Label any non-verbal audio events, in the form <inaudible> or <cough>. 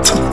操 <laughs>